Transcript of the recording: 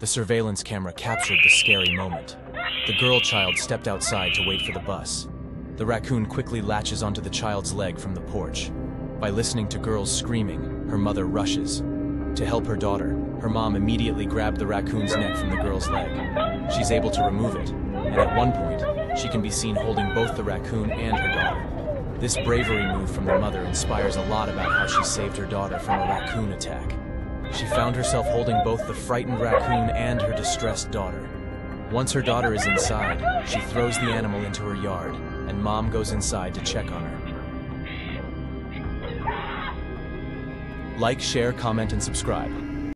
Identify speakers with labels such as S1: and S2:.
S1: The surveillance camera captured the scary moment. The girl child stepped outside to wait for the bus. The raccoon quickly latches onto the child's leg from the porch. By listening to girls screaming, her mother rushes. To help her daughter, her mom immediately grabbed the raccoon's neck from the girl's leg. She's able to remove it, and at one point, she can be seen holding both the raccoon and her daughter. This bravery move from the mother inspires a lot about how she saved her daughter from a raccoon attack. She found herself holding both the frightened raccoon and her distressed daughter. Once her daughter is inside, she throws the animal into her yard, and mom goes inside to check on her. Like, share, comment, and subscribe.